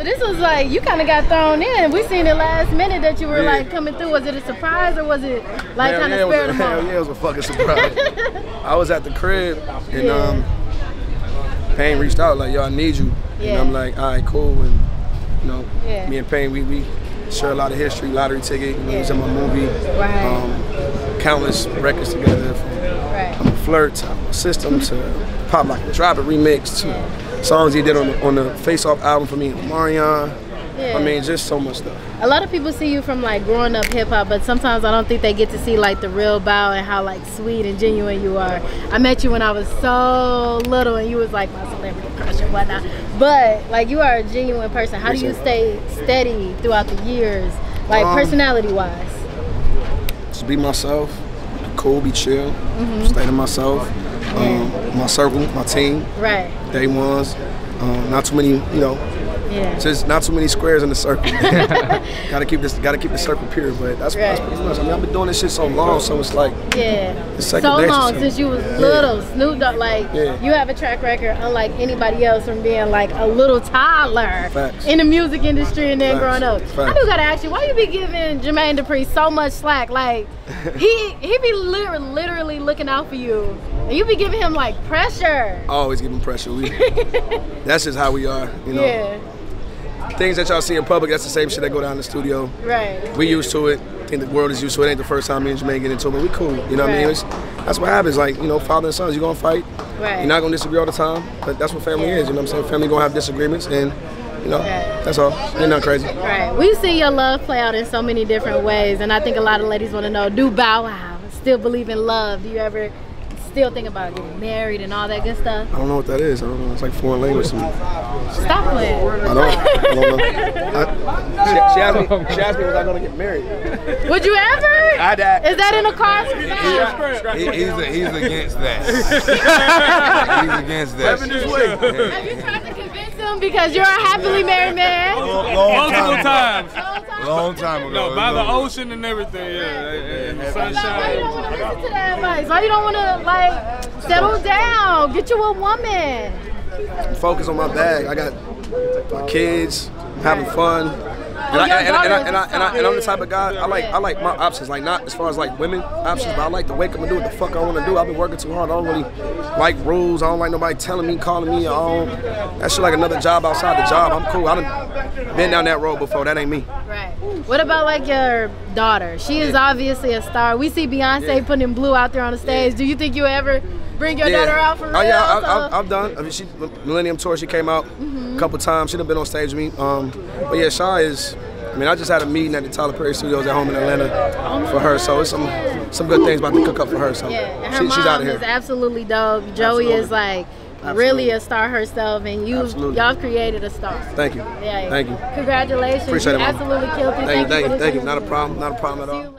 So this was like you kind of got thrown in. We seen it last minute that you were Yeah. like coming through. Was it a surprise or was it like kind of was of hell yeah, it was a fucking surprise. I was at the crib and Yeah. um, Payne reached out like, "Yo, I need you," Yeah. and I'm like, "All right, cool." And you know, Yeah. me and Payne, we we share a lot of history, lottery ticket. You know, he's in my movie. Right. Um, countless records together. From Right. I'm a flirt to I'm a system to pop like a drop it remix to songs he did on the, on the Face Off album for me Omarion. Yeah. I mean, just so much stuff. A lot of people see you from like growing up hip hop, but sometimes I don't think they get to see like the real Bow and how like sweet and genuine you are. I met you when I was so little, and you was like my celebrity crush and whatnot. But like you are a genuine person. How do you stay steady throughout the years, like Um, personality wise? Just be myself, be cool, be chill, Mm-hmm. stay to myself. Um, my circle, my team, Right. day ones. Um, not too many, you know, Yeah. just not too many squares in the circle. gotta keep this, gotta keep the circle pure. But that's, that's Right. pretty much. I mean, I've been doing this shit so long, so it's like Yeah. It's So long since you was little. Snoop Dogg, like Yeah. you have a track record unlike anybody else from being like a little toddler Facts. in the music industry and then Facts. growing up. I do gotta ask you, why you be giving Jermaine Dupri so much slack? Like he he be literally, literally looking out for you. You be giving him like pressure. I always give them pressure. We, that's just how we are, you know. Yeah. Things that y'all see in public, that's the same shit that go down in the studio. Right. We used to it. I think the world is used to it. Ain't the first time me and Jermaine get into it, but we cool. You know what I mean? It's, that's what happens. Like, you know, father and sons, you're gonna fight. Right. You're not gonna disagree all the time, but that's what family Yeah. is. You know what I'm saying? Family gonna have disagreements, and you know, Right. that's all. Ain't nothing crazy. Right. We've seen your love play out in so many different ways, and I think a lot of ladies want to know: Do Bow Wow still believe in love? Do you ever still think about getting married and all that good stuff? I don't know what that is. I don't know. It's like foreign language to me. Stop playing. I don't. I don't know. I, she, she asked me. She asked me was I gonna get married. Would you ever? I died. Is that in the cards? He, he's, a, he's against that. he's against that. Have you tried to convince him because you're a happily married man? Long, long Multiple times. Oh, long time ago. No, by the ocean and everything, yeah. And the Why you don't want to listen to that advice? Why you don't want to like settle down? Get you a woman. Focus on my bag. I got my kids, I'm having fun. And, I, your and, I- and, and, I, and, I, I'm the type of guy I like. I like my options, like not as far as like women options, but I like to wake up and do what the fuck I want to do. I've been working too hard. I don't really like rules. I don't like nobody telling me, calling me. I don't. That shit like another job outside the job. I'm cool. I done been down that road before. That ain't me. Right. What about like your daughter? She is obviously a star. We see Beyonce Yeah. putting Blue out there on the stage. Do you think you ever bring your daughter out for real? Oh yeah, I, So- I, I've done. I mean, she Millennium Tour. She came out Mm-hmm. a couple times. She done been on stage with me. Um, but yeah, Shai is. I mean, I just had a meeting at the Tyler Perry Studios at home in Atlanta for her. So it's some some good things about to cook up for her. So yeah, and her she, mom she's out of is here. absolutely dope. Joie Absolutely. is like Absolutely. really a star herself, and you Absolutely. y'all created a star. Thank you. Yeah. Thank you. Congratulations. Appreciate you it, Mom. absolutely killed it. Thank you. Thank you. Thank you. Not a problem. Not a problem at all. you.